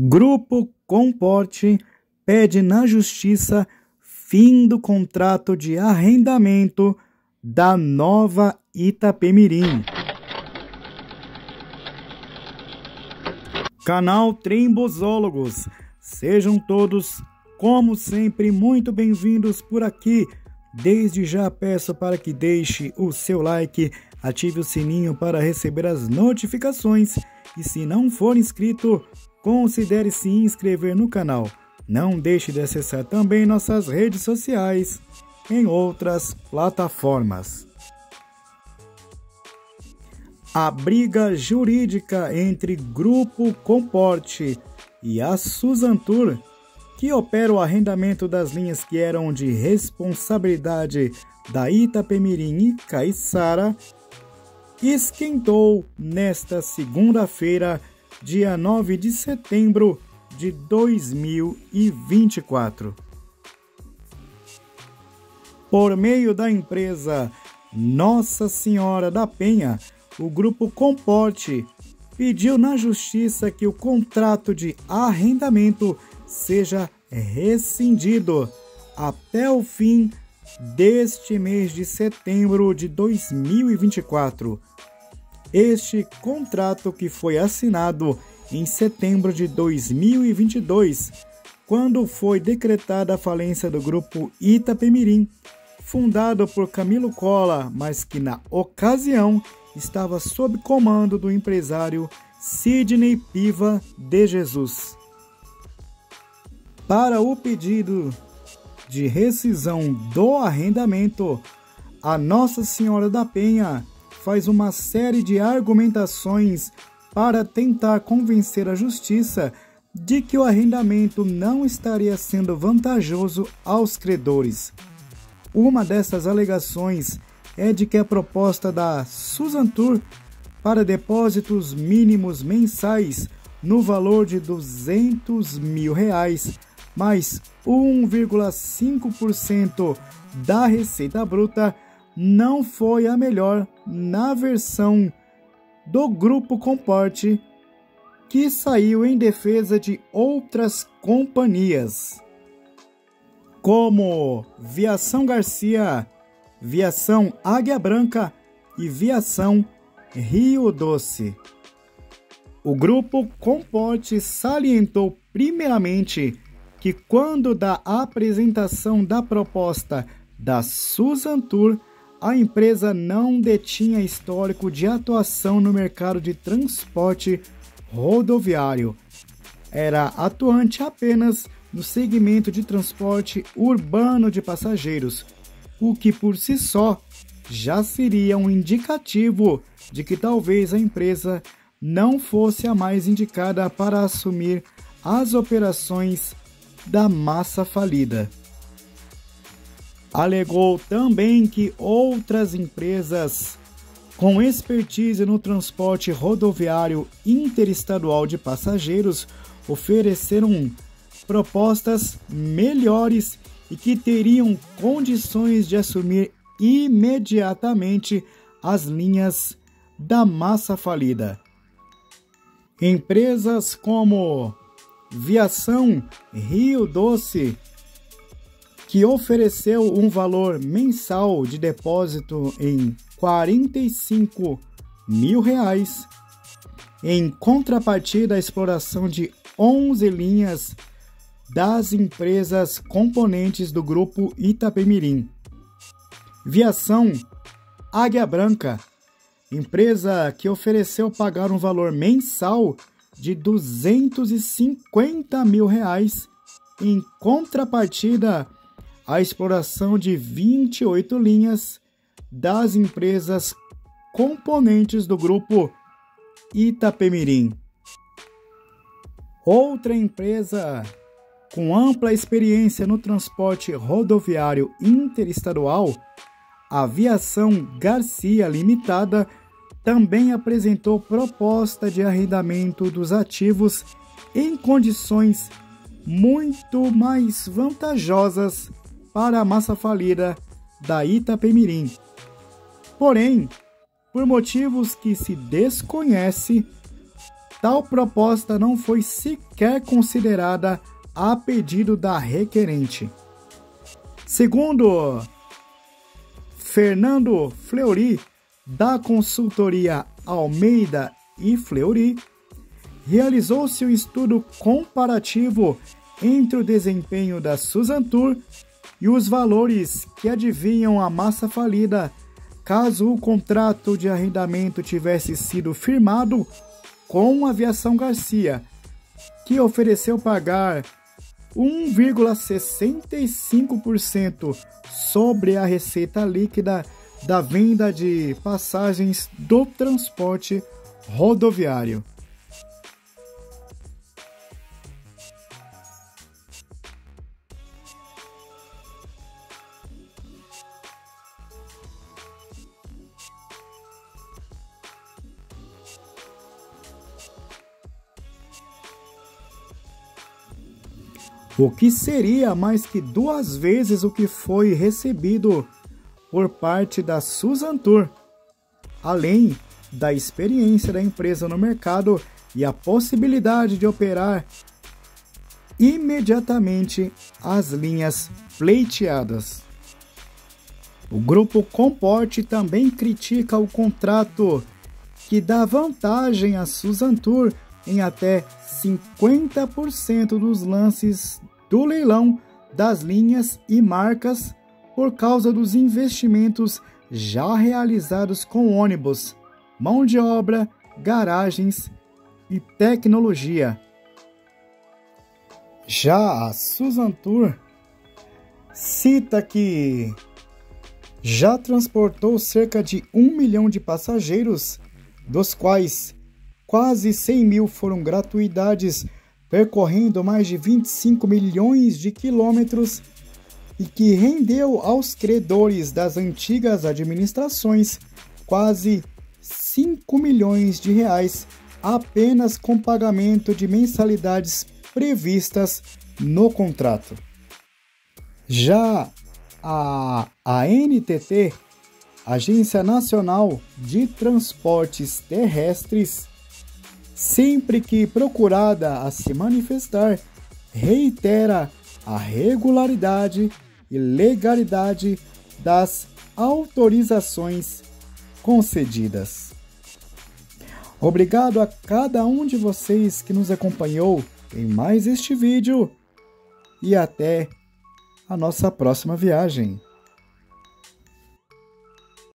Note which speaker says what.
Speaker 1: Grupo Comporte pede na Justiça fim do contrato de arrendamento da nova Itapemirim. Canal Trembozólogos, sejam todos, como sempre, muito bem-vindos por aqui. Desde já peço para que deixe o seu like, ative o sininho para receber as notificações e se não for inscrito, considere se inscrever no canal. Não deixe de acessar também nossas redes sociais em outras plataformas. A briga jurídica entre Grupo Comporte e a Suzantur, que opera o arrendamento das linhas que eram de responsabilidade da Itapemirim e Caiçara, esquentou nesta segunda-feira, dia 9 de setembro de 2024. Por meio da empresa Nossa Senhora da Penha, o grupo Comporte pediu na justiça que o contrato de arrendamento seja rescindido até o fim deste mês de setembro de 2024. Este contrato que foi assinado em setembro de 2022, quando foi decretada a falência do grupo Itapemirim, fundado por Camilo Cola, mas que na ocasião estava sob comando do empresário Sidney Piva de Jesus. Para o pedido de rescisão do arrendamento, a Nossa Senhora da Penha faz uma série de argumentações para tentar convencer a justiça de que o arrendamento não estaria sendo vantajoso aos credores. Uma dessas alegações é de que a proposta da Suzantur para depósitos mínimos mensais no valor de 200 mil reais, mais 1,5% da receita bruta, não foi a melhor na versão do Grupo Comporte, que saiu em defesa de outras companhias, como Viação Garcia, Viação Águia Branca e Viação Rio Doce. O grupo Comporte salientou primeiramente que quando da apresentação da proposta da Susan Tour a empresa não detinha histórico de atuação no mercado de transporte rodoviário. Era atuante apenas no segmento de transporte urbano de passageiros, o que por si só já seria um indicativo de que talvez a empresa não fosse a mais indicada para assumir as operações da massa falida. Alegou também que outras empresas com expertise no transporte rodoviário interestadual de passageiros ofereceram propostas melhores e que teriam condições de assumir imediatamente as linhas da massa falida. Empresas como Viação Rio Doce que ofereceu um valor mensal de depósito em 45 mil reais, em contrapartida à exploração de 11 linhas das empresas componentes do grupo Itapemirim. Viação Águia Branca, empresa que ofereceu pagar um valor mensal de 250 mil reais em contrapartida a exploração de 28 linhas das empresas componentes do grupo Itapemirim. Outra empresa com ampla experiência no transporte rodoviário interestadual, Aviação Garcia Limitada, também apresentou proposta de arrendamento dos ativos em condições muito mais vantajosas para a massa falida da Itapemirim. Porém, por motivos que se desconhece, tal proposta não foi sequer considerada a pedido da requerente. Segundo Fernando Fleury, da consultoria Almeida e Fleury, realizou-se um estudo comparativo entre o desempenho da Tour e os valores que adivinham a massa falida caso o contrato de arrendamento tivesse sido firmado com a Aviação Garcia, que ofereceu pagar 1,65% sobre a receita líquida da venda de passagens do transporte rodoviário. O que seria mais que duas vezes o que foi recebido por parte da Susan Tour, além da experiência da empresa no mercado e a possibilidade de operar imediatamente as linhas pleiteadas. O grupo Comporte também critica o contrato que dá vantagem à Susan Tour em até 50% dos lances do leilão das linhas e marcas por causa dos investimentos já realizados com ônibus, mão de obra, garagens e tecnologia. Já a Susan Tour cita que já transportou cerca de um milhão de passageiros, dos quais quase 100 mil foram gratuidades percorrendo mais de 25 milhões de quilômetros e que rendeu aos credores das antigas administrações quase 5 milhões de reais apenas com pagamento de mensalidades previstas no contrato. Já a ANTT, Agência Nacional de Transportes Terrestres, sempre que procurada a se manifestar, reitera a regularidade e legalidade das autorizações concedidas. Obrigado a cada um de vocês que nos acompanhou em mais este vídeo e até a nossa próxima viagem.